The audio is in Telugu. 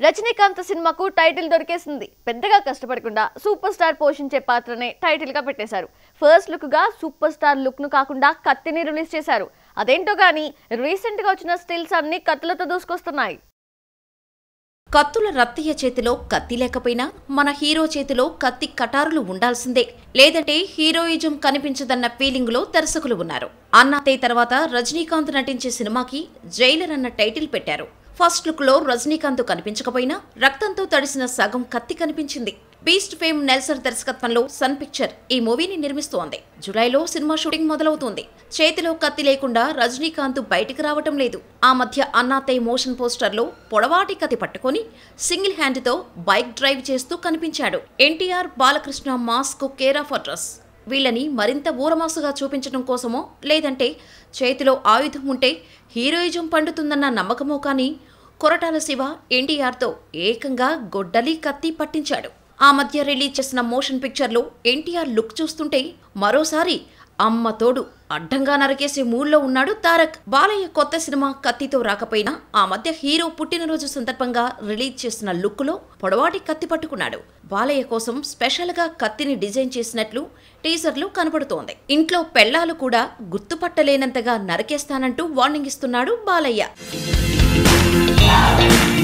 రజనీకాంత్ సినిమాకు టైటిల్ దొరికేసింది. పెద్దగా కష్టపడకుండా సూపర్ స్టార్ పోషించే పాత్రనే టైటిల్గా పెట్టేశారు. ఫస్ట్ లుక్గా సూపర్ స్టార్ లుక్ను కాకుండా కత్తిని రిలీజ్ చేశారు. అదేంటో గానీ రీసెంట్గా వచ్చిన స్టిల్స్ అన్ని కత్తులతో దూసుకొస్తున్నాయి. కత్తుల రత్తయ్య చేతిలో కత్తి లేకపోయినా మన హీరో చేతిలో కత్తి కటారులు ఉండాల్సిందే. లేదంటే హీరోయిజం కనిపించదన్న ఫీలింగ్లో దర్శకులు ఉన్నారు. అన్నాతే తర్వాత రజనీకాంత్ నటించే సినిమాకి జైలర్ అన్న టైటిల్ పెట్టారు. ఫస్ట్ లుక్లో రజనీకాంత్ కనిపించకపోయినా రక్తంతో తడిసిన సగం కత్తి కనిపించింది. బీస్ట్ ఫేమ్ నెల్సర్ దర్శకత్వంలో సన్ పిక్చర్ ఈ మూవీని నిర్మిస్తోంది. జులైలో సినిమా షూటింగ్ మొదలవుతుంది. చేతిలో కత్తి లేకుండా రజనీకాంత్ బయటికి రావటం లేదు. ఆ మధ్య అన్నాతయ్య మోషన్ పోస్టర్లో పొడవాటి కత్తి పట్టుకొని సింగిల్ హ్యాండ్తో బైక్ డ్రైవ్ చేస్తూ కనిపించాడు. NTR Balakrishna mask care of address వీళ్ళని మరింత ఊరమాసుగా చూపించడం కోసమో లేదంటే చేతిలో ఆయుధం ఉంటే హీరోయిజం పండుతుందన్న నమ్మకమో కానీ కొరటాల శివ ఎన్టీఆర్తో ఏకంగా గొడ్డలి కత్తి పట్టించాడు. ఆ మధ్య రిలీజ్ చేసిన మోషన్ పిక్చర్లో ఎన్టీఆర్ లుక్ చూస్తుంటే మరోసారి అమ్మ తోడు అడ్డంగా నరికేసే మూడ్లో ఉన్నాడు తారక్. బాలయ్య కొత్త సినిమా కత్తితో రాకపోయినా ఆ మధ్య హీరో పుట్టినరోజు సందర్భంగా రిలీజ్ చేసిన లుక్లో పొడవాటి కత్తి పట్టుకున్నాడు. బాలయ్య కోసం స్పెషల్గా కత్తిని డిజైన్ చేసినట్లు టీజర్లో కనపడుతోంది. ఇంట్లో పెళ్ళాలు కూడా గుర్తుపట్టలేనంతగా నరికేస్తానంటూ వార్నింగ్ ఇస్తున్నాడు బాలయ్య. Yeah.